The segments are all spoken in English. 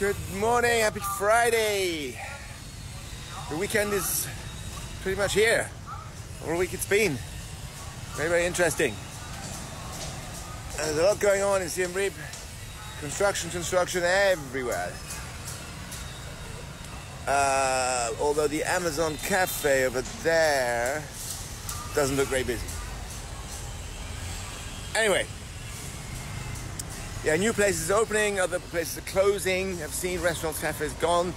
Good morning, happy Friday. The weekend is pretty much here. All week it's been. Very, very interesting. There's a lot going on in Siem Reap. Construction, construction everywhere. Uh, although the Amazon Cafe over there doesn't look very busy. Anyway, yeah, new places opening, other places are closing. I've seen restaurants, cafes gone,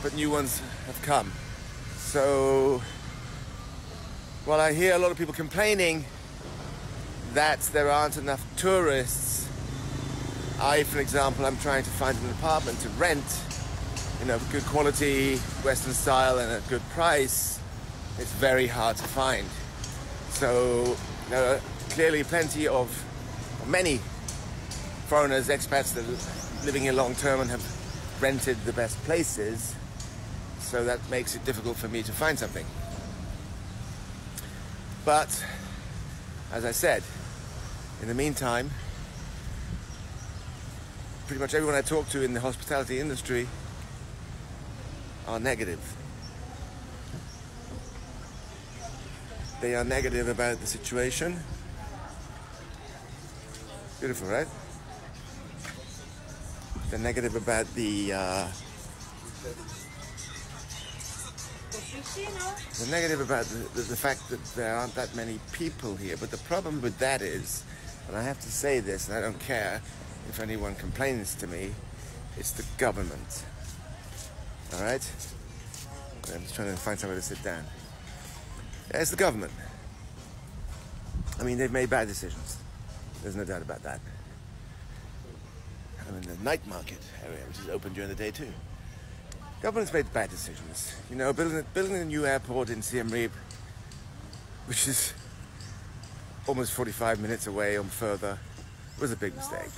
but new ones have come. So, while I hear a lot of people complaining that there aren't enough tourists, I, for example, I'm trying to find an apartment to rent, you know, good quality, Western style, and a good price. It's very hard to find. So, there are clearly plenty of, many foreigners, expats that are living here long term and have rented the best places. So that makes it difficult for me to find something. But, as I said, in the meantime, pretty much everyone I talk to in the hospitality industry are negative. They are negative about the situation. Beautiful, right? They're negative about the. Uh, they're negative about the, the, the fact that there aren't that many people here. But the problem with that is, and I have to say this, and I don't care if anyone complains to me, it's the government. All right? I'm just trying to find somewhere to sit down. It's the government. I mean, they've made bad decisions. There's no doubt about that. I'm in the night market area, which is open during the day too. Government's made bad decisions. You know, building, building a new airport in Siem Reap, which is almost 45 minutes away or further, was a big mistake.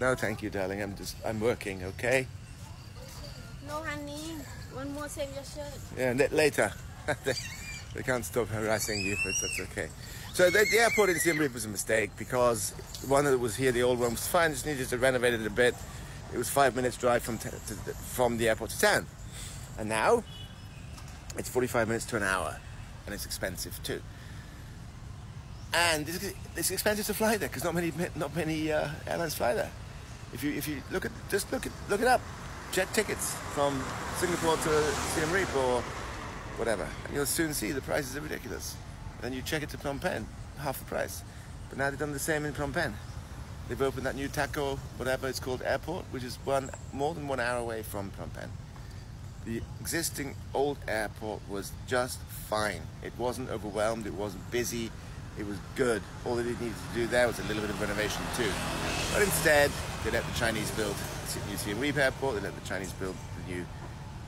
No, thank you, darling. I'm just, I'm working, okay? No, honey. One more save your shirt. Yeah, later. they, can't stop harassing you, but that's okay. So the, the airport in Siem Reap was a mistake because the one that was here, the old one, was fine. Just needed to renovate it a bit. It was five minutes drive from to, from the airport to town, and now it's 45 minutes to an hour, and it's expensive too. And it's, it's expensive to fly there because not many not many uh, airlines fly there. If you if you look at just look at look it up, jet tickets from Singapore to Siem Reap or whatever, and you'll soon see the prices are ridiculous. Then you check it to Phnom Penh, half the price. But now they've done the same in Phnom Penh. They've opened that new Taco, whatever it's called, airport, which is one more than one hour away from Phnom Penh. The existing old airport was just fine. It wasn't overwhelmed. It wasn't busy. It was good. All they needed to do there was a little bit of renovation too. But instead, they let the Chinese build the new Siem Reap airport. They let the Chinese build the new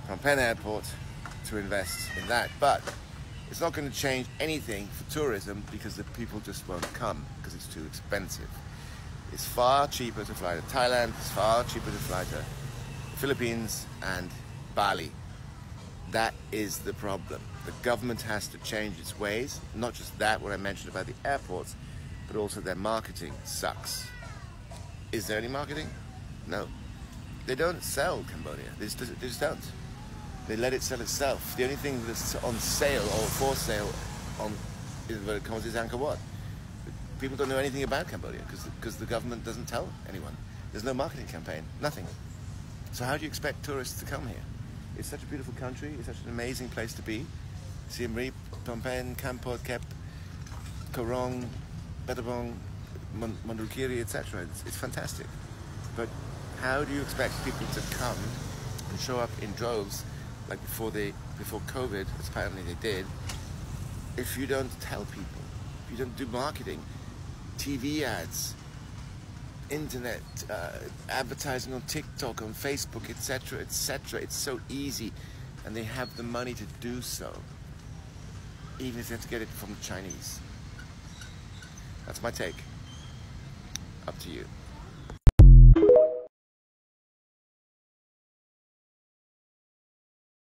Phnom Penh airport to invest in that. But it's not going to change anything for tourism because the people just won't come because it's too expensive. It's far cheaper to fly to Thailand, it's far cheaper to fly to the Philippines and Bali. That is the problem. The government has to change its ways. Not just that, what I mentioned about the airports, but also their marketing sucks. Is there any marketing? No. They don't sell Cambodia. They just, they just don't. They let it sell itself. The only thing that's on sale or for sale on inverted commas is Angkor Wat. People don't know anything about Cambodia because because the government doesn't tell anyone. There's no marketing campaign, nothing. So how do you expect tourists to come here? It's such a beautiful country. It's such an amazing place to be. Siem Reap, Phnom Penh, Kampot, Kep, Koh Rong, Battambang, Mondulkiri, etc. It's, it's fantastic. But how do you expect people to come and show up in droves like before they before COVID, as apparently they did, if you don't tell people, if you don't do marketing, TV ads, internet uh, advertising on TikTok, on Facebook, etc., etc., it's so easy, and they have the money to do so, even if they have to get it from the Chinese. That's my take. Up to you.